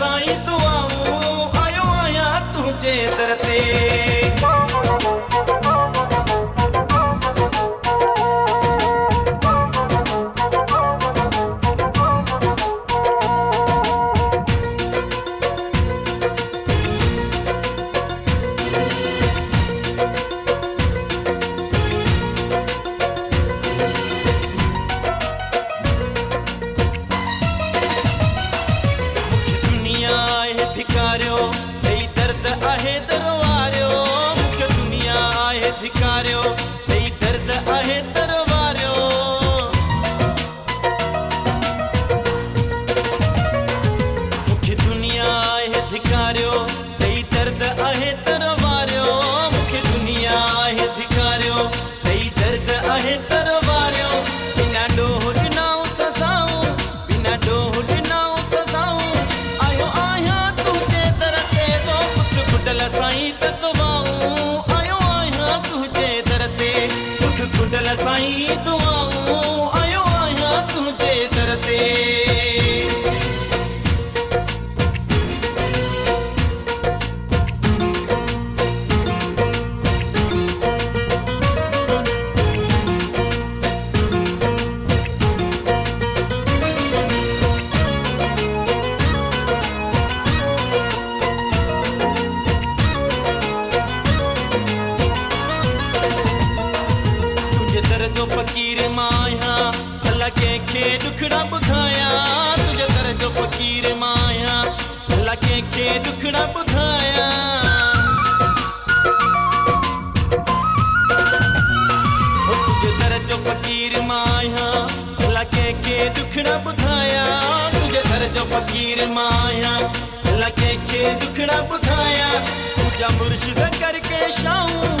साईं तूं आऊं आयो आहियां तुंहिंजे दर ते é sair do जो फ़कीर माया भला कंहिंखे ॾुखड़ा ॿुधाया तुंहिंजे दर जो फ़कीर माया भला कंहिंखे ॾुखड़ा ॿुधाया तुंहिंजे दर जो फ़कीर माया भला कंहिंखे ॾुखड़ा ॿुधाया तुंहिंजे दर जो फ़कीर माया भला कंहिंखे ॾुखड़ा ॿुधाया तुंहिंजा मुर्शिद करके शाऊं।